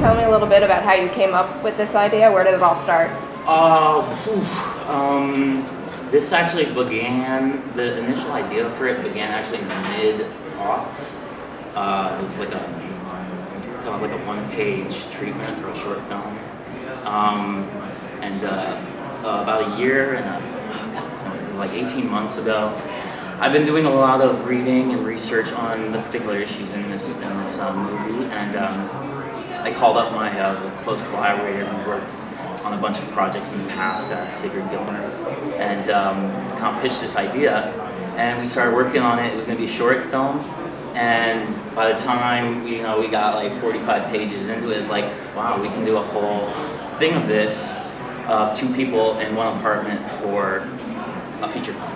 tell me a little bit about how you came up with this idea? Where did it all start? Uh, um, this actually began, the initial idea for it began actually in the mid aughts. Uh, it was like a kind of like a one page treatment for a short film. Um, and uh, uh, about a year and a, like 18 months ago, I've been doing a lot of reading and research on the particular issues in this in this uh, movie, and um, I called up my uh, close collaborator who worked on a bunch of projects in the past, uh, Sigrid Gilmer, and um, kind of pitched this idea, and we started working on it. It was going to be a short film, and by the time you know we got like 45 pages into it, it's like, wow, we can do a whole thing of this of two people in one apartment for a feature film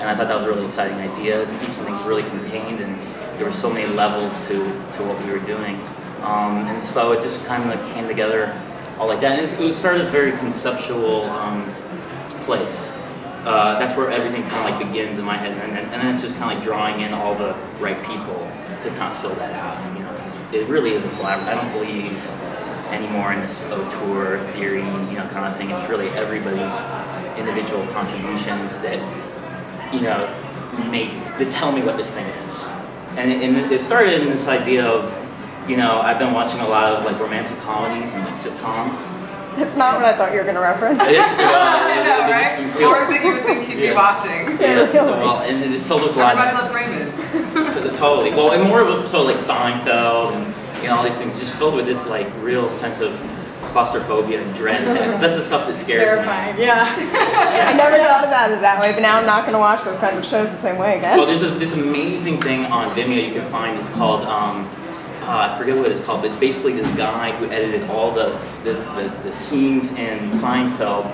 and I thought that was a really exciting idea to keep something really contained, and there were so many levels to, to what we were doing. Um, and so it just kind of came together all like that. And it started a very conceptual um, place. Uh, that's where everything kind of like begins in my head, and, and, and then it's just kind of like drawing in all the right people to kind of fill that out. You know, it really is a collaborative. I don't believe anymore in this auteur theory, you know, kind of thing. It's really everybody's individual contributions that you know, make, that tell me what this thing is. And, and it started in this idea of, you know, I've been watching a lot of like romantic comedies and like sitcoms. That's not what I thought you were going to reference. It's, uh, I know, right? Just, feel, or that you would think he'd yes. be watching. Yes, well, and it's filled with a lot. Everybody loves Raymond. totally. Well, and more of so like Seinfeld and you know all these things, just filled with this like real sense of claustrophobia and dread because that's the stuff that scares Terrifying. me. Yeah. yeah. I never thought about it that way, but now I'm not going to watch those kinds of shows the same way again. Well, there's this, this amazing thing on Vimeo you can find. It's called. Um, uh, I forget what it's called, but it's basically this guy who edited all the the, the, the scenes in Seinfeld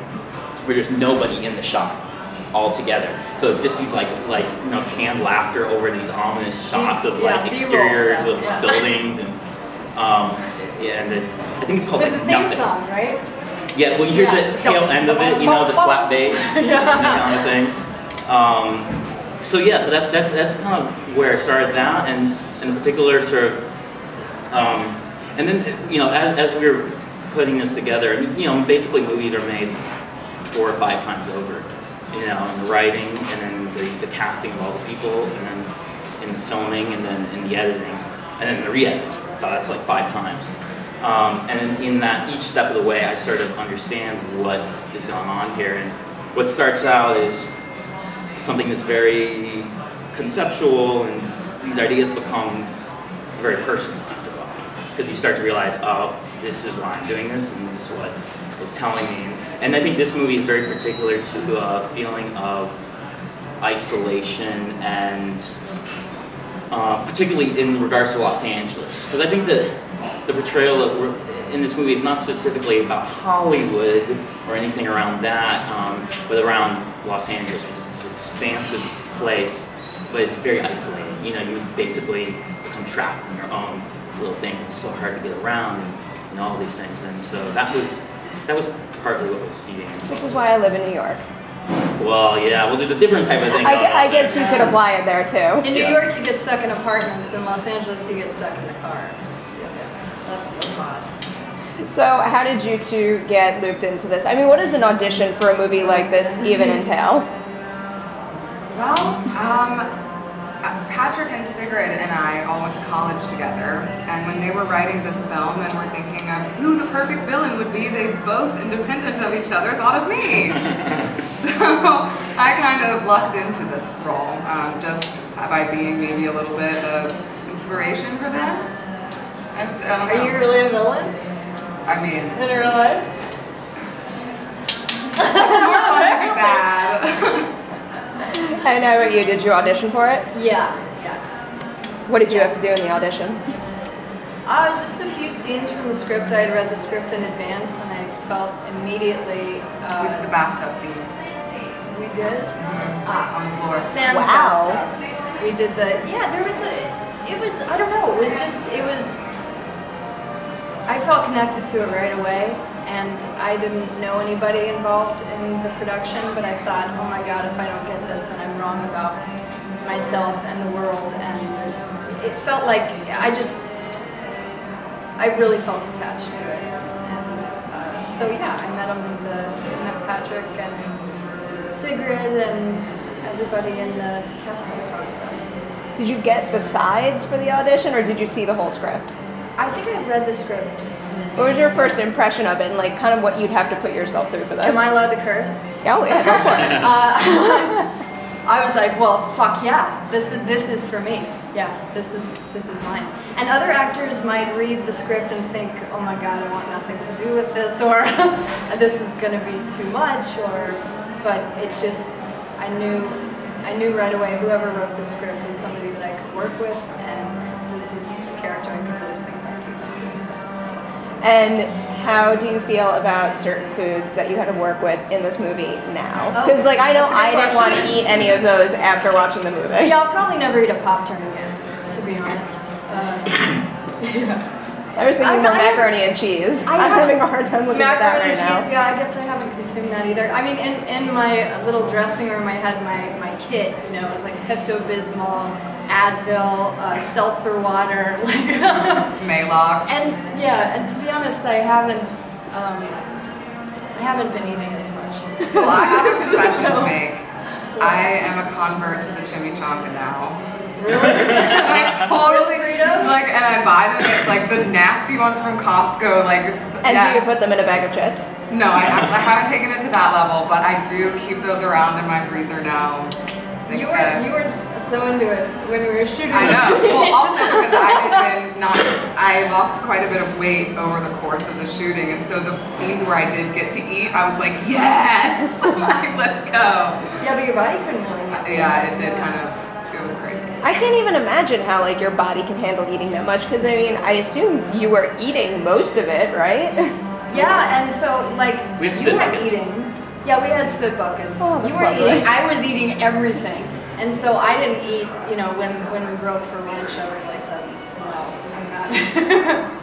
where there's nobody in the shot altogether. So it's just these like like you know canned laughter over these ominous shots of like yeah, exteriors of yeah. buildings and um, yeah, and it's I think it's called like the theme Nothing. song, right? Yeah, well you hear the tail end of it, you know, the slap bass, yeah. that kind of thing. Um, so yeah, so that's that's that's kind of where I started that, and in particular, sort of, um, and then you know, as, as we were putting this together, and you know, basically movies are made four or five times over, you know, in the writing, and then the, the casting of all the people, and then in the filming, and then in the editing, and then the re-editing. So that's like five times. Um, and in that, each step of the way, I sort of understand what is going on here. And what starts out is something that's very conceptual, and these ideas becomes very personal. Because you start to realize, oh, this is why I'm doing this, and this is what is telling me. And I think this movie is very particular to a feeling of isolation and uh, particularly in regards to Los Angeles. Because I think that the portrayal in this movie is not specifically about Hollywood or anything around that, um, but around Los Angeles, which is this expansive place, but it's very isolated. You know, you basically become trapped in your own little thing. It's so hard to get around and, and all these things. And so that was that was partly what was feeding. This is why I live in New York. Well, yeah. Well, there's a different type of thing. I, I guess you could apply it there too. In New yeah. York, you get stuck in apartments. In Los Angeles, you get stuck in the car. That's the plot. So, how did you two get looped into this? I mean, what does an audition for a movie like this even entail? Well, um, Patrick and Sigrid and I all went to college together, and when they were writing this film and were thinking of who the perfect villain would be, they both, independent of each other, thought of me. so I kind of lucked into this role, um, just by being maybe a little bit of inspiration for them. And, Are know. you really a villain? I mean, in real life? it's more fun to be bad. I know what you did. You audition for it? Yeah. Yeah. What did you have to do in the audition? Uh, it was just a few scenes from the script. I had read the script in advance, and I felt immediately. Uh, we did the bathtub scene. We did. Mm-hmm. Ah, on the floor. Sam's wow. bathtub. We did the. Yeah, there was a. It was. I don't know. It was just. It was. I felt connected to it right away and I didn't know anybody involved in the production, but I thought, oh my god, if I don't get this, then I'm wrong about myself and the world. And there's, it felt like I just, I really felt attached to it. And uh, so yeah, I met him in the met Patrick and Sigrid and everybody in the casting process. Did you get the sides for the audition, or did you see the whole script? I think I read the script. What was your first impression of it, and like kind of what you'd have to put yourself through for this? Am I allowed to curse? Oh yeah, go for it. Uh, I was like, well, fuck yeah, this is this is for me. Yeah, this is this is mine. And other actors might read the script and think, oh my god, I want nothing to do with this, or this is gonna be too much, or. But it just, I knew, I knew right away whoever wrote the script was somebody that I could work with, and this was a character I could really sink my teeth into. So. And how do you feel about certain foods that you had to work with in this movie now? Oh, Because like I know that's a good I didn't want to eat any of those after watching the movie. Yeah, I'll probably never eat a pop tart again, to be honest. Uh, yeah. I was thinking I- more I- macaroni and cheese. I I'm having a hard time looking at that Macaroni right and now. cheese, yeah, I guess I haven't consumed that either. I mean, in, in my little dressing room, I had my, my kit, you know, it was like Pepto-Bismol, Advil, uh, seltzer water, like, Maalox. and yeah, and to be honest, I haven't, um, I haven't been eating as much. well, I have a confession to make. I am a convert to the chimichanga now. Really? I totally Fritos? like, and I buy them like the nasty ones from Costco. Like, And yes. do you put them in a bag of chips? No, I actually I haven't taken it to that level, but I do keep those around in my freezer now. Thanks, You were, guys. you were so into it when we were shooting I know. Well, also because I had been not, I lost quite a bit of weight over the course of the shooting, and so the scenes where I did get to eat, I was like, yes, like let's go. Yeah, but your body couldn't really handle uh, Yeah, it did kind of. It was crazy. I can't even imagine how like your body can handle eating that much because I mean I assume you were eating most of it, right? Yeah, and so like We had you were buckets. eating. Yeah, we had spit buckets. Oh, you were lovely. eating. I was eating everything, and so I didn't eat. You know, when when we broke for lunch, I was like, "That's no, I'm not."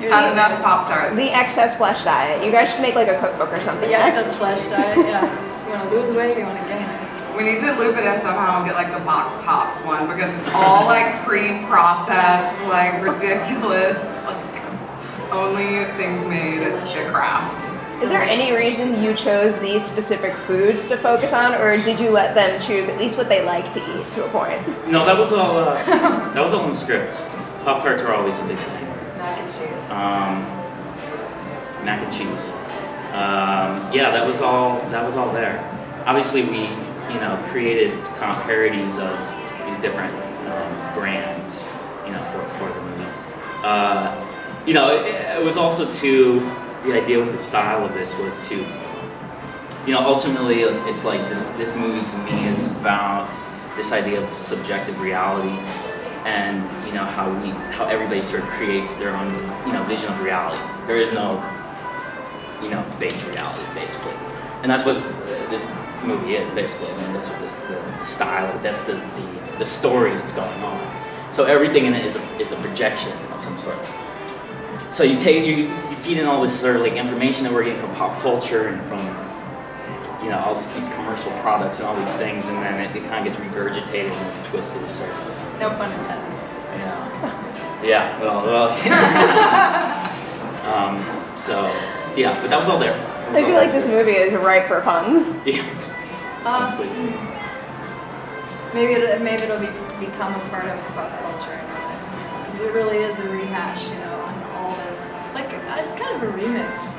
Had enough Pop Tarts. The excess flesh diet. You guys should make like a cookbook or something. The next. excess flesh diet. Yeah. You want to lose weight? or You want to gain it? We need to loop it in somehow and get like the box tops one because it's all like pre-processed, like ridiculous, like only things made at craft. Is there any reason you chose these specific foods to focus on, or did you let them choose at least what they like to eat to a point? No, that was all. Uh, that was all in the script. Pop tarts are always a big thing. Mac and cheese. Um, mac and cheese. Um, yeah, that was all. That was all there. Obviously, we you know created kind of parodies of these different um, brands, you know, for, for the movie. Uh, you know, it, it was also to the idea with the style of this was to you know ultimately it's, it's like this this movie to me is about this idea of subjective reality and you know how we how everybody sort of creates their own you know vision of reality. There is no you know base reality basically. And that's what this movie is basically. I mean that's what this the, the style that's the, the the story that's going on. So everything in it is a, is a projection of some sort. So you take you, you feed in all this sort of like information that we're getting from pop culture and from you know all this, these commercial products and all these things and then it, it kind of gets regurgitated in this twisted sort of No pun intended. yeah yeah well, well um, so yeah but that was all there was I all feel like there. this movie is ripe for puns. yeah Uh, maybe it'll, maybe it'll be, become a part of pop culture because it really is a rehash, you know, on all this. Like it's kind of a remix.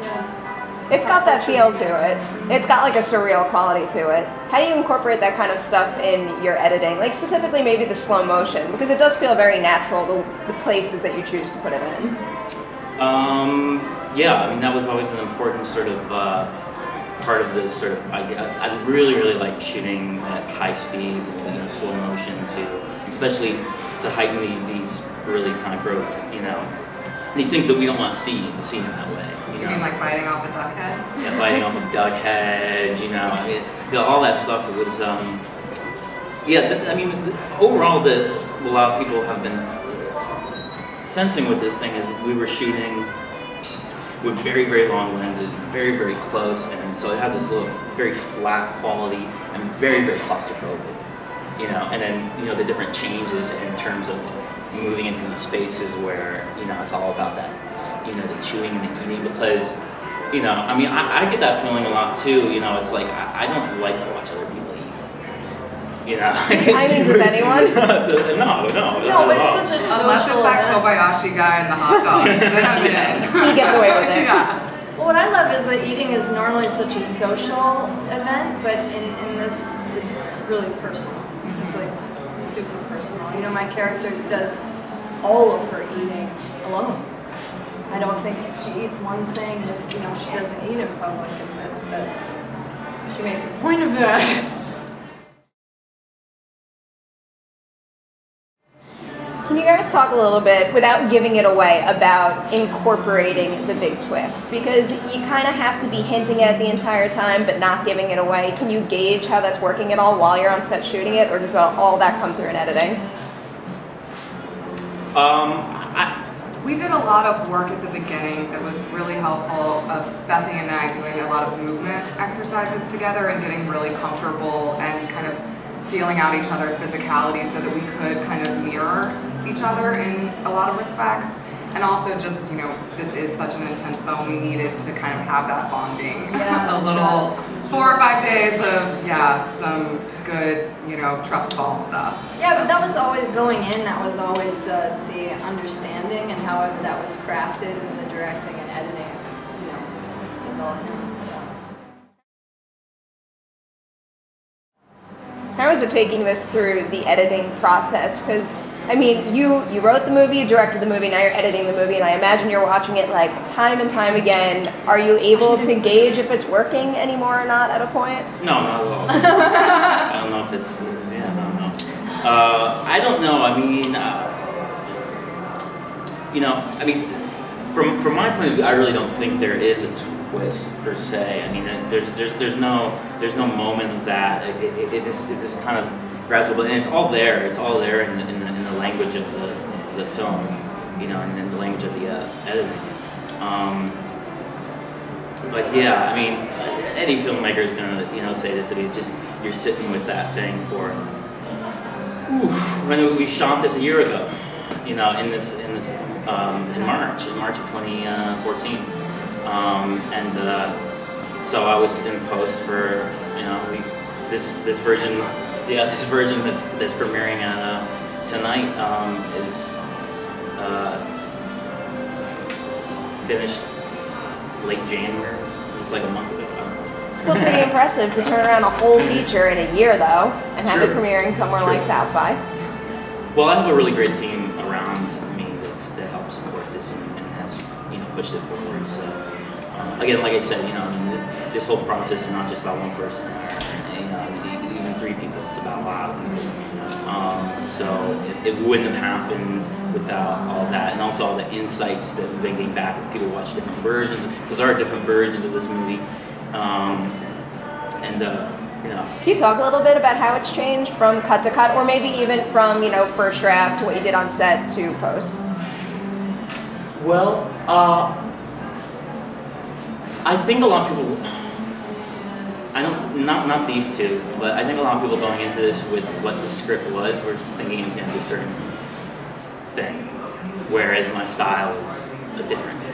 Yeah. It's got that feel to it. It's got like a surreal quality to it. How do you incorporate that kind of stuff in your editing? Like specifically maybe the slow motion because it does feel very natural the, the places that you choose to put it in. Um, yeah, I mean that was always an important sort of uh, part of this sort of. I, I really really like shooting at high speeds and slow motion too, especially to heighten these, these really kind of growth, you know, these things that we don't want to see seen in that way. You mean like biting off a duck head? yeah, biting off a duck head. you know, I mean, you know, all that stuff. It was, um, yeah. Th- I mean, th- overall, the a lot of people have been sensing with this thing is we were shooting with very very long lenses, very very close, and so it has this little very flat quality and very very claustrophobic. You know, and then you know the different changes in terms of moving into these spaces where you know it's all about that, you know, the chewing and the eating because, you know, I mean, I, I get that feeling a lot too. You know, it's like I, I don't like to watch other people eat. You know, I mean, does anyone? no, no, No, not but it's such a social Unless it's that. Kobayashi guy and the hot dogs, then I'm in. He gets away with it. yeah. Well, what I love is that eating is normally such a social event, but in, in this, it's really personal. It's like super personal. You know, my character does all of her eating alone. I don't think she eats one thing if, you know, she doesn't eat in public, and that, that's, she makes a point of that. Can you guys talk a little bit, without giving it away, about incorporating the big twist? Because you kind of have to be hinting at it the entire time, but not giving it away. Can you gauge how that's working at all while you're on set shooting it, or does all that come through in editing? Um, I, We did a lot of work at the beginning that was really helpful of Bethany and I doing a lot of movement exercises together and getting really comfortable and kind of feeling out each other's physicality so that we could kind of mirror each other in a lot of respects. And also just, you know, this is such an intense film, we needed to kind of have that bonding. Yeah, a little. Four or five days of, yeah, some good, you know, trust fall stuff. Yeah, but that was always going in. That was always the the understanding, and however that was crafted, and the directing and editing is, you know, is all him. So. How is it taking this through the editing process? Because I mean, you you wrote the movie, you directed the movie, now you're editing the movie, and I imagine you're watching it like time and time again. Are you able to gauge if it's working anymore or not at a point? No, not at all. I don't know if it's, yeah, I don't know. Uh, I don't know, I mean, uh, you know, I mean, from, from my point of view, I really don't think there is a twist per se. I mean, there's, there's, there's no, there's no moment that. It, it, it is, it's just kind of gradual, and it's all there. It's all there in in in language of the, the film, you know, and in the language of the uh, editing. Um, but yeah, I mean, any filmmaker is gonna, you know, say this. I mean, just you're sitting with that thing for. Oof, when we shot this a year ago, you know, in this, in this, um, in March, in March of 2014, um, and uh, so I was in post for, you know, we this this version, yeah, this version that's that's premiering at, uh, tonight um, is uh, finished late January, just like a month ago. Still pretty impressive to turn around a whole feature in a year though, and have it premiering somewhere True. like South by. Well, I have a really great team around me that's that helps support this and, and has you know pushed it forward. So uh, again, like I said, you know, I mean, th- this whole process is not just about one person. You know, even three people. It's about a lot of people. Um, so it, it wouldn't have happened without all that, and also all the insights that we've been getting back as people watch different versions. Because there are different versions of this movie, um, and uh, you know. Can you talk a little bit about how it's changed from cut to cut, or maybe even from you know first draft to what you did on set to post? Well, uh, I think a lot of people. I don't not not these two, but I think a lot of people going into this with what the script was were thinking it was going to be a certain thing, whereas my style is a different thing.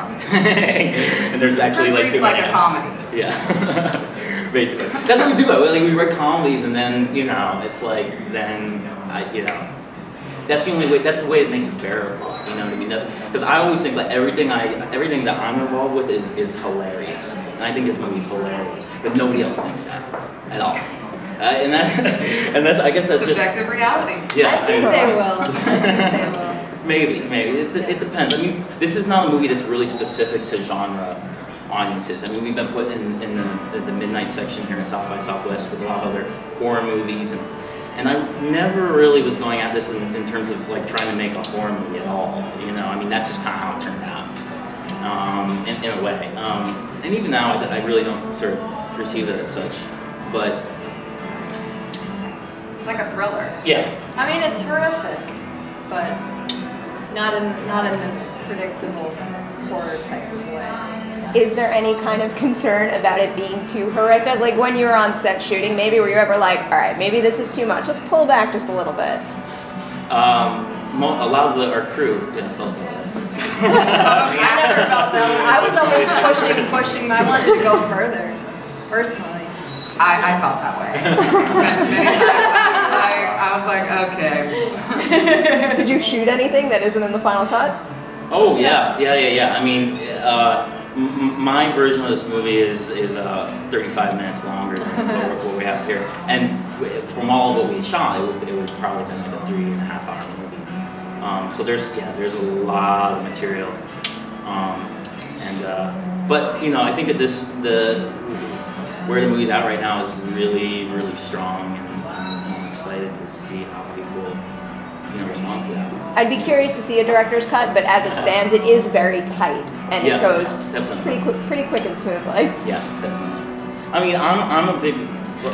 and there's The actually like like a comedy. Yeah, basically. That's what we do. Like we write comedies, and then you know, it's like then I, you know, that's the only way. That's the way it makes it bearable. You know what I mean? That's because I always think like everything I, everything that I'm involved with is is hilarious, and I think this movie's hilarious, but nobody else thinks that at all. Uh, and that, and that's I guess that's just Subjective reality. yeah. I think I- they will. I think they will. Maybe, maybe. It, it depends. I mean, this is not a movie that's really specific to genre audiences. I mean, we've been put in, in the, in the midnight section here in South by Southwest with a lot of other horror movies. And, and I never really was going at this in, in terms of like trying to make a horror movie at all. You know, I mean, that's just kind of how it turned out um, in, in a way. Um, and even now, I, I really don't sort of perceive it as such. But It's like a thriller. yeah, I mean, it's horrific, but not in not in the predictable horror type of way. Is there any kind of concern about it being too horrific? Like when you were on set shooting, maybe were you ever like, all right, maybe this is too much. Let's pull back just a little bit. Um, mo- a lot of the, our crew yeah, felt that. way. I never felt that. I was always pushing, pushing. I wanted to go further, personally. I, I felt that way. Many, many times I was like, I was like, okay. Did you shoot anything that isn't in the final cut? Oh yeah, yeah, yeah, yeah. I mean, uh, m- m- my version of this movie is is uh, 35 minutes longer than what, what we have here, and from all of what we shot, it would, it would probably been like a three and a half hour movie. Um, so there's yeah, there's a lot of material, um, and uh, but you know, I think that this the where the movie's at right now is really really strong, and I'm, I'm excited to see how people you know respond to that. I'd be curious to see a director's cut, but as it stands, it is very tight and Yeah, it goes definitely. pretty quick, pretty quick and smoothly. Yeah, definitely. I mean, I'm I'm a big,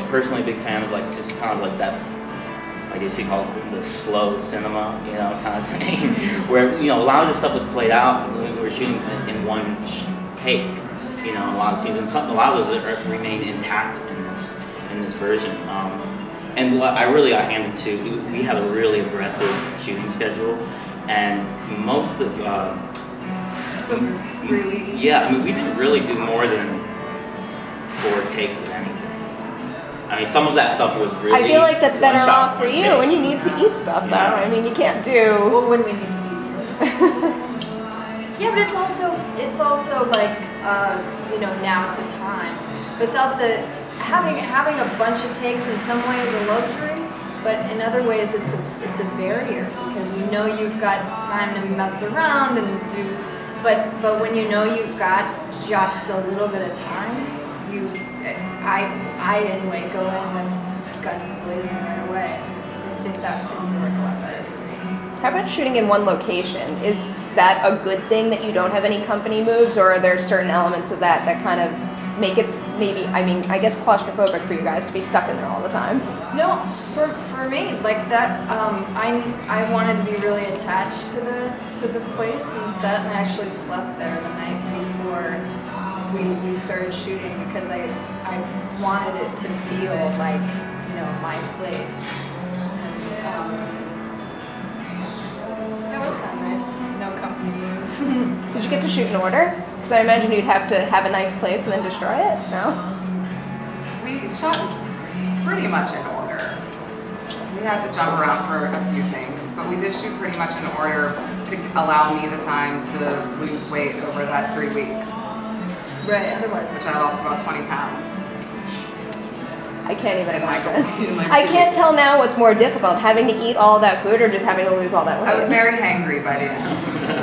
personally a big fan of like just kind of like that, I guess you call it the slow cinema, you know, kind of thing, where you know a lot of this stuff was played out. We we were shooting in, in one take, you know, a lot of scenes, and some, a lot of those remain intact in this in this version. Um, and what I really got handed to, we- we have a really aggressive shooting schedule, and most of. Uh, So three weeks. yeah, I mean, we didn't really do more than four takes of anything. I mean, some of that stuff was really. I feel like that's better shot, off for you take. when you need to eat stuff, though. Yeah. I mean, you can't do. Well, when we need to eat stuff. Yeah, but it's also it's also like uh, you know now's the time. Without the having having a bunch of takes in some ways a luxury, but in other ways it's a it's a barrier because you know you've got time to mess around and do. But but when you know you've got just a little bit of time, you I I anyway go in with guns blazing right away. It's that seems to work a lot better for me. How about shooting in one location? Is that a good thing that you don't have any company moves, or are there certain elements of that that kind of make it maybe? I mean, I guess claustrophobic for you guys to be stuck in there all the time. No, for, for me, like that, um, I, I wanted to be really attached to the to the place and set, and I actually slept there the night before we, we started shooting because I I wanted it to feel like you know my place. Um, it was kind of nice. No company moves. Did you get to shoot in order? Because I imagine you'd have to have a nice place and then destroy it. No. Um, we shot pretty much in order. We had to jump around for a few things, but we did shoot pretty much in order to allow me the time to lose weight over that three weeks, right. Otherwise, which I lost about 20 pounds. I can't even In imagine. like I can't weeks. tell now what's more difficult, having to eat all that food or just having to lose all that weight. I was very hangry by the end.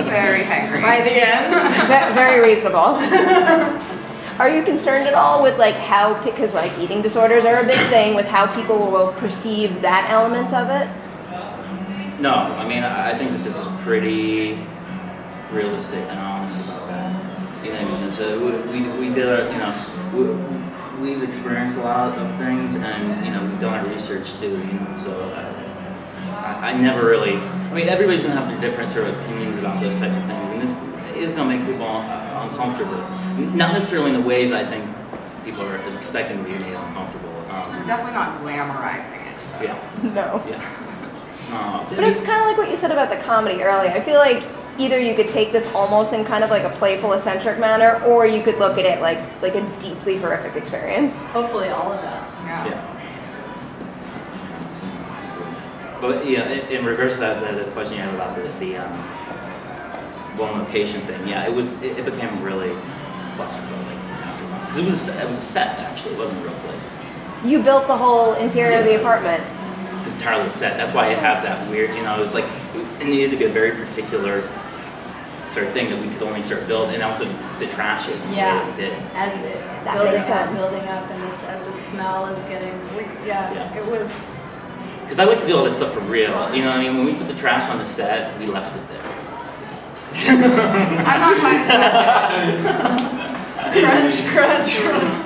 Very hangry. by the end. Ve- very reasonable. Are you concerned at all with like how, because like eating disorders are a big thing, with how people will perceive that element of it? No, I mean, I I think that this is pretty realistic and honest about that. You know, so we, we, we did our, you know, we, we've experienced a lot of things and, you know, we've done our research too, you know, so I, I, I never really, I mean, everybody's gonna have their different sort of opinions about those types of things and this is gonna make people uh, uncomfortable. Not necessarily in the ways I think people are expecting to be made uncomfortable. We're Um, definitely not glamorizing it. though. yeah, No. yeah. Uh, But it's kind of like what you said about the comedy earlier. I feel like either you could take this almost in kind of like a playful, eccentric manner, or you could look at it like like a deeply horrific experience. Hopefully, all of that. Yeah. Yeah. That's- that's. But yeah, in, in regards to that, the, the question you had about the, the um, one location thing, yeah, it was it, it became really claustrophobic after a while because it was it was a set actually, it wasn't a real place. You built the whole interior of the apartment. It was entirely a set. That's why it has that weird, you know, it was like it needed to be a very particular sort of thing that we could only sort of build, and also to trash it. Yeah. that we did. As it That building up, sense. building up, and this, as the smell is getting, we, yeah, Yeah. it was. Because I like to do all this stuff for real. You know I mean? When we put the trash on the set, we left it there. I'm not quite as bad. crunch, crunch.